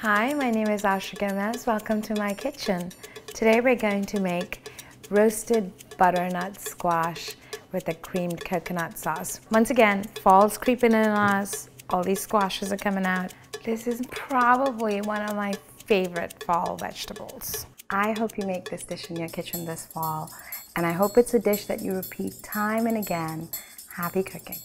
Hi, my name is Asha Gomez. Welcome to my kitchen. Today we're going to make roasted butternut squash with a creamed coconut sauce. Once again, fall's creeping in on us. All these squashes are coming out. This is probably one of my favorite fall vegetables. I hope you make this dish in your kitchen this fall, and I hope it's a dish that you repeat time and again. Happy cooking.